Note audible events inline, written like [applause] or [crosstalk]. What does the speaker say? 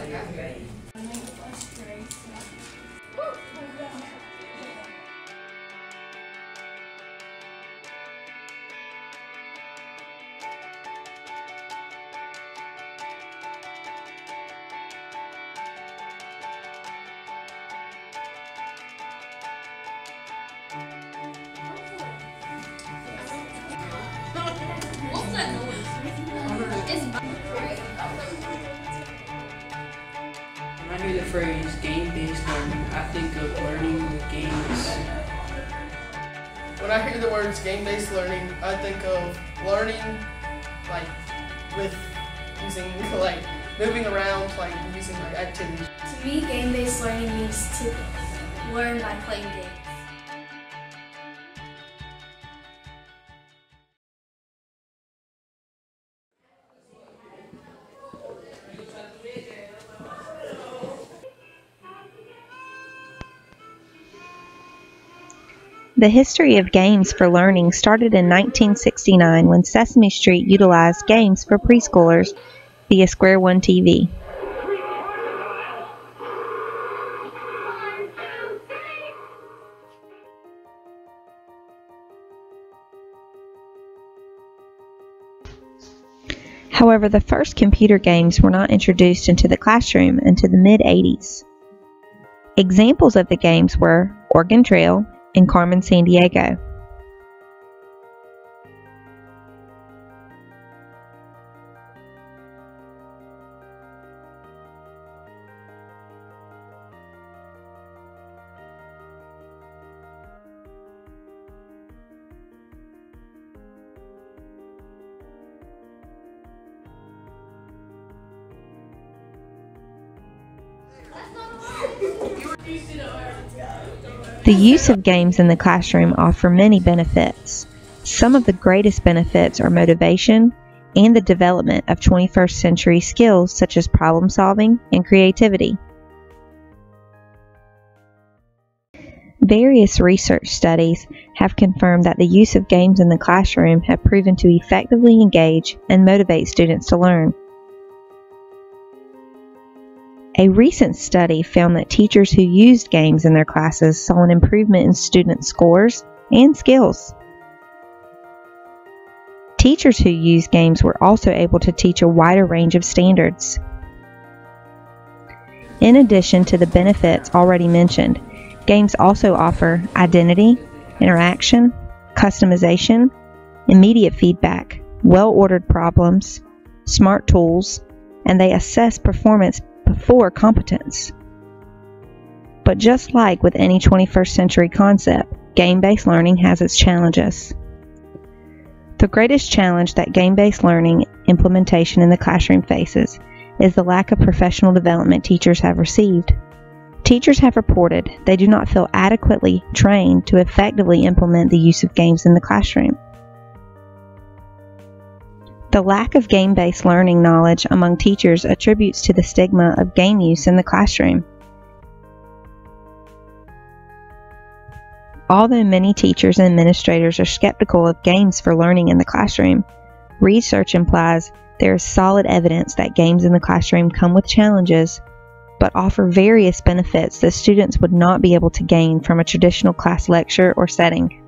Thank you. Phrase game-based learning, I think of learning with games. When I hear the words game-based learning, I think of learning like with using [laughs] like moving around, like using like activities. To me, game-based learning means to learn by playing games. The history of games for learning started in 1969 when Sesame Street utilized games for preschoolers via Square One TV. However, the first computer games were not introduced into the classroom until the mid 80s. Examples of the games were Oregon Trail and Carmen Sandiego. [laughs] The use of games in the classroom offer many benefits. Some of the greatest benefits are motivation and the development of 21st century skills such as problem solving and creativity. Various research studies have confirmed that the use of games in the classroom have proven to effectively engage and motivate students to learn. A recent study found that teachers who used games in their classes saw an improvement in student scores and skills. Teachers who used games were also able to teach a wider range of standards. In addition to the benefits already mentioned, games also offer identity, interaction, customization, immediate feedback, well ordered problems, smart tools, and they assess performance before competence. But just like with any 21st century concept, game based learning has its challenges. The greatest challenge that game based learning implementation in the classroom faces is the lack of professional development teachers have received. Teachers have reported they do not feel adequately trained to effectively implement the use of games in the classroom. The lack of game based learning knowledge among teachers attributes to the stigma of game use in the classroom. Although many teachers and administrators are skeptical of games for learning in the classroom, research implies there is solid evidence that games in the classroom come with challenges but offer various benefits that students would not be able to gain from a traditional class lecture or setting.